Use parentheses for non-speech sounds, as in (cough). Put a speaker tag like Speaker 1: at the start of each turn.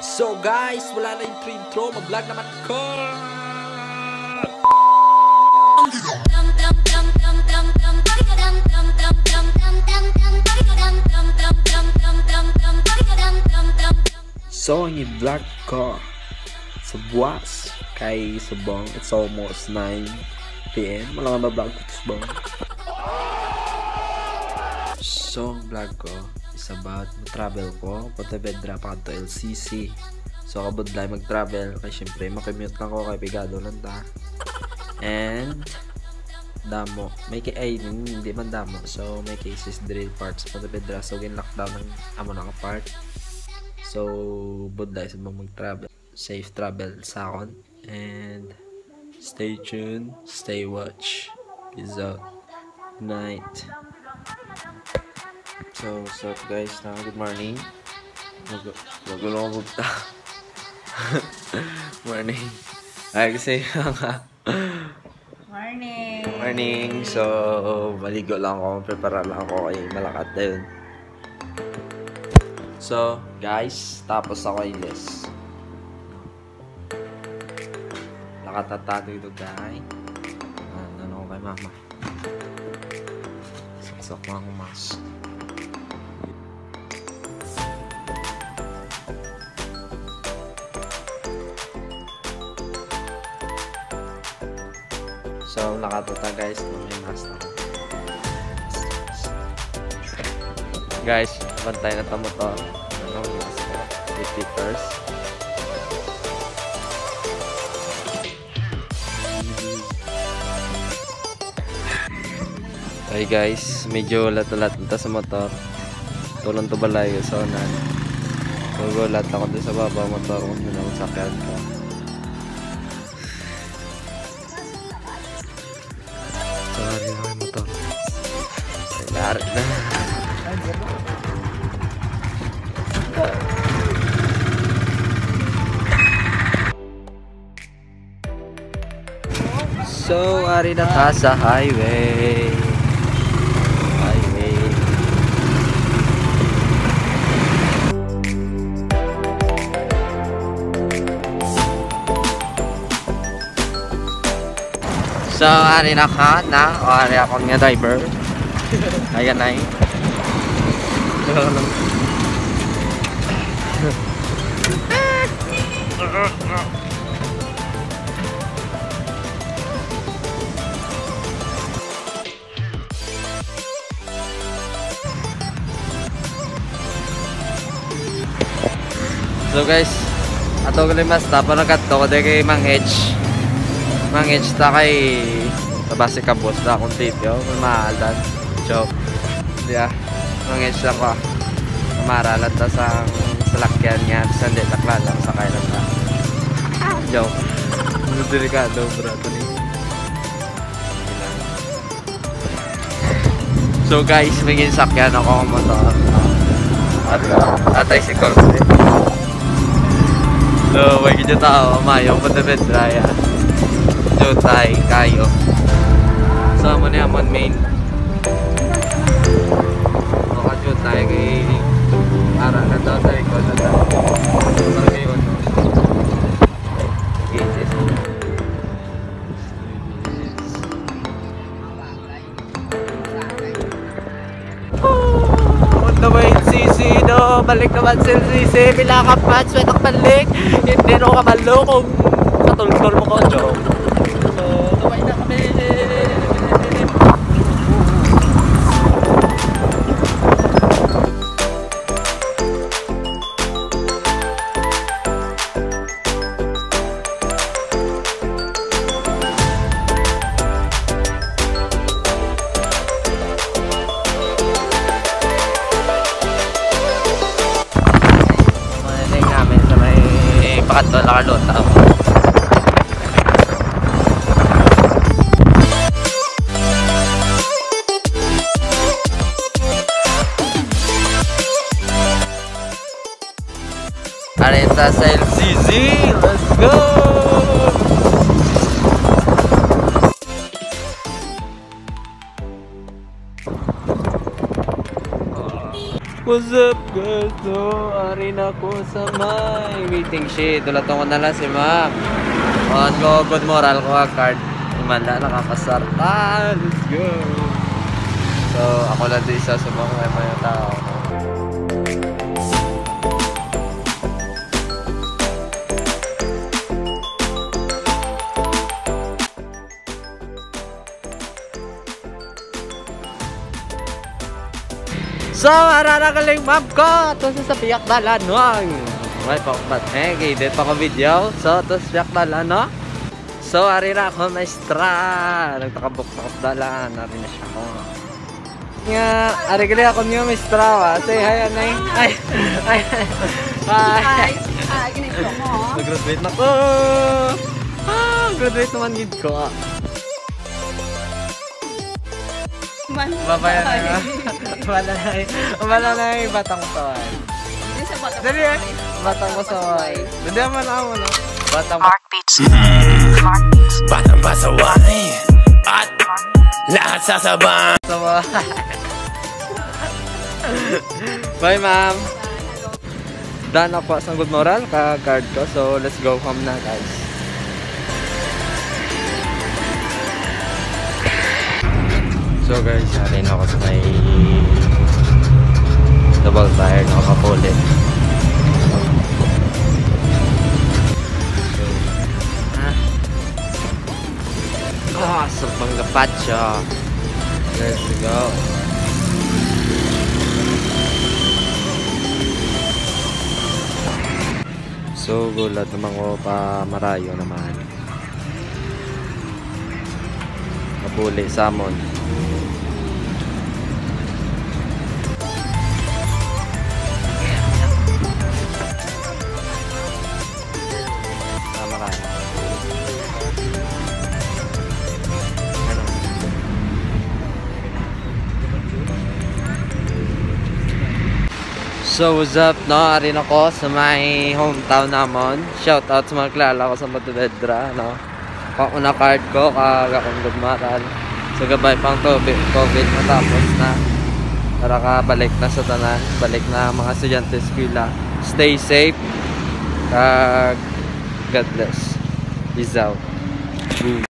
Speaker 1: So guys, wala na yung pre-intro, mag-vlog naman ko! So, ang i-vlog ko sa buwas kay Subong, it's almost 9pm. Wala nga ba-vlog ko Subong? So, ang vlog ko is about travel ko. Pontevedra pa to LCC. So, kabudlay mag-travel. Kaya syempre, makimute lang ko kay Pigado lang ta. And, damo. May kay ay, hindi man damo. So, may cases drill parts Pontevedra. So, gin-lockdown ng amo na part. So, budlay sa mga mag-travel. Safe travel sa akon. And, stay tuned. Stay watch. Peace out. Night. So, what's up guys? Na good morning. Magulo ko bugta. (laughs) morning. Ay, kasi nga.
Speaker 2: Morning!
Speaker 1: morning. So, maligo lang ako. Prepara lang ako kay malakat na yun. So, guys, tapos ako ilis. Nakatatado ito, guys. Ano ako kay mama. Saksak mo ang mas. So, nakatuta guys. May mask na. Guys, bantay na tamo to. Ano, mask ko. Repeaters. Hey guys, medyo lat-lat na sa motor. Tulong to balay sa unan. Magulat ako doon sa baba motor kung sino ang sakyan ko. Na. So, ari na ka sa highway. Highway. So, ari na ka na. O, ari ako nga driver. Ayan na eh. So guys, ato ko limas ta para kadto ko kay Mang Edge. Mang Edge ta kay tabasi ka boss na akong tityo, maalan. Joke. Yeah. Mang Edge ta ko. Maralat ta sa salakyan niya, sa hindi takla lang sa kailan ta. (laughs) Joke. Ano delikado bro to ni. So guys, may ginsakyan ako ng motor. At atay si Corte. So, may kanya tao, mayo, patapit raya. Jutay, kayo. So, mo niya, Baka jutay, kay... Ara na daw sa likod na daw. Yun, no? Way, sisi, no? Balik naman si sisi, pilakap match, wetak balik. Hindi no kabalo kung katulkol mo ko, joke. So, tuway na kami. Pakato, Lacarlota. Areta sa LCZ! Let's go! What's up guys? So, ari na ko sa may meeting sheet. Dulaton ko na lang si ma'am. On ko, good moral ko ha, card. Imanda, nakapasar. Ah, let's go. So, ako lang din isa sa mga mga tao. So, araragaling map ko! Ito sa piyak dalan, wag! May pakpat, eh, gidit pa ko video. So, sa piyak dalan, no? So, ari na ako, maestra! Nagtakabok-takap dalan, ari na siya ko. Nga, ari gali ako niyo, maestra, wa. Say hi, anay. Ay, ay, ay.
Speaker 2: Hi. Ah, ginito mo.
Speaker 1: Nag-graduate na ko! Ah, graduate naman gid ko, ah.
Speaker 2: Man.
Speaker 1: Babaya na (laughs) nga. Wala na eh. Wala na eh. Batang to ay.
Speaker 2: Hindi sa bata.
Speaker 1: Dali eh. Batang ko sa ay. Hindi naman ako no. Batang
Speaker 3: Mark Beats. Batang pasaway At lahat sasabay
Speaker 1: sa Bye ma'am. Done ako sa good moral ka card ko. So let's go home na guys. So guys, narin ako sa may double tire nakapulit. Ah, sabang gapacho. Let's go. So, gulat naman ko pa marayo naman. Napuli, salmon. So what's up no? Arin ako sa may hometown namon. Shout out sa mga kilala ko sa Matubedra no. Kauna card ko kag akong gudmaran. So gabay pang COVID, COVID matapos na. Para ka balik na sa tanan, balik na mga estudyante eskwela. Stay safe. Kag God bless. Peace out. Boom.